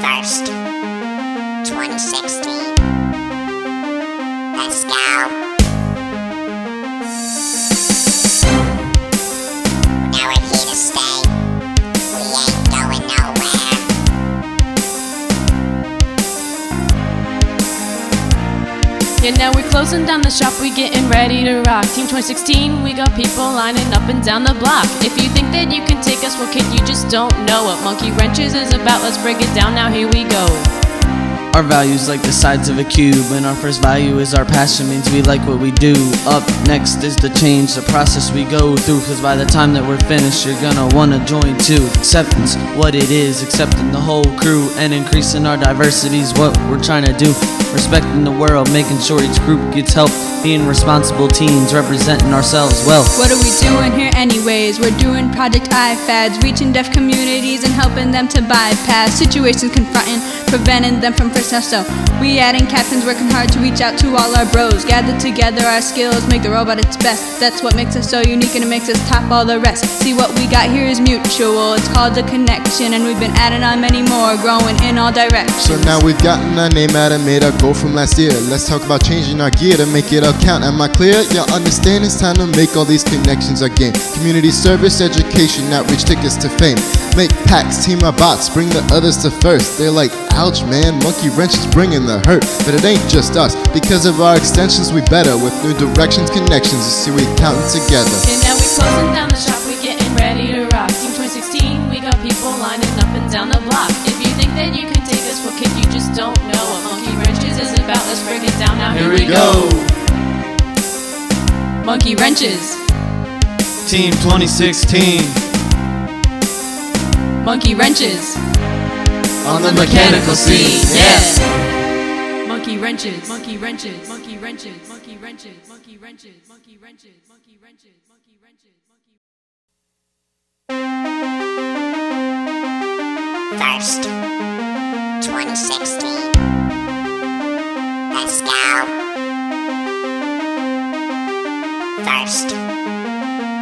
First, 2016. Let's go. Yeah, now we're closing down the shop, we getting ready to rock. Team 2016, we got people lining up and down the block. If you think that you can take us, well, kid, you just don't know what Monkey Wrenches is about. Let's break it down now, here we go. Our values like the sides of a cube, and our first value is our passion, means we like what we do. Up next is the change, the process we go through, cause by the time that we're finished, you're gonna wanna join too. Acceptance, what it is, accepting the whole crew, and increasing our diversity is what we're trying to do. Respecting the world, making sure each group gets help, being responsible teens, representing ourselves well. What are we doing here anyways? We're doing Project iFads, reaching deaf communities and helping them to bypass situations confronting, preventing them from first so we adding captains working hard to reach out to all our bros. Gather together our skills, make the robot its best. That's what makes us so unique and it makes us top all the rest. See what we got here is mutual. It's called the connection, and we've been adding on many more, growing in all directions. So now we've gotten our name out and made our goal from last year. Let's talk about changing our gear to make it all count. Am I clear? Y'all understand it's time to make all these connections again. Community service, education, outreach, tickets to fame. Make packs, team our bots, bring the others to first. They're like, ouch man, monkey wrench is bringing the hurt. But it ain't just us. Because of our extensions, we better. With new directions, connections, you see we counting together. Yeah, now we're closing down the shop, we getting ready to rock. Team 2016, we got people lining up and down the block. If you think that you can take us, well, kid, you just don't know what Monkey Wrenches is about. Let's break it down now. Here, Here we go. Monkey Wrenches. Team 2016. Monkey wrenches. On the mechanical scene, yes. Monkey wrenches, monkey wrenches, monkey wrenches, monkey wrenches, monkey wrenches, monkey wrenches, monkey wrenches, monkey wrenches, monkey First, 2016. Let's go. First.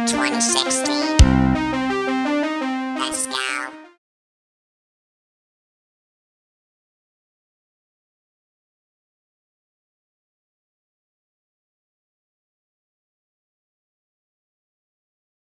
2016